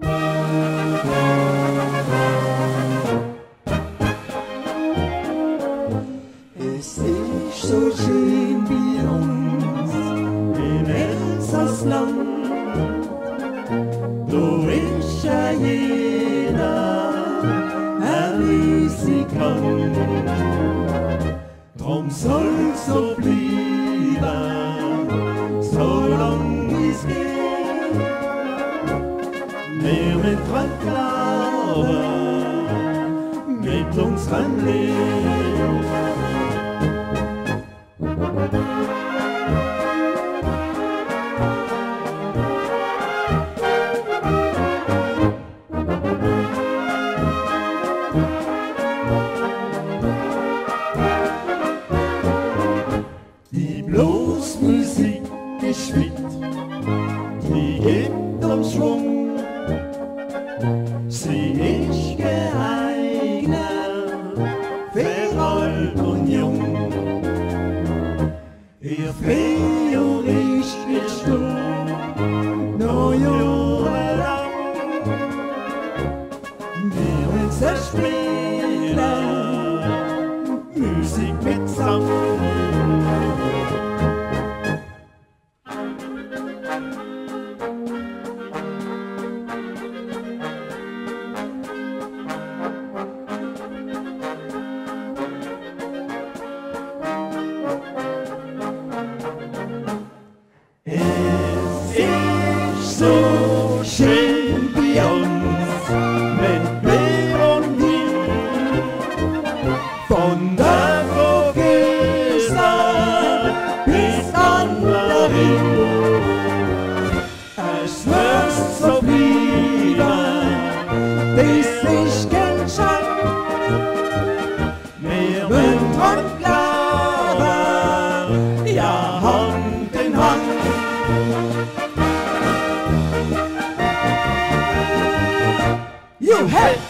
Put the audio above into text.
Es ist so schön wie uns im Elsassland. Da ist ja jeder, er wie sie kann. Drum soll's so bleiben, mit unserem Leben. Die Bluesmusik ist Ihr Feo ist jetzt du, noch jahrelang. Wir uns erspielen, Musik mit Sang. So schön wie uns mit Meer und Wind. Von der Vogelsang bis an dahin. Es wird so bleiben, bis ich Schrank. Wir wollen 嘿。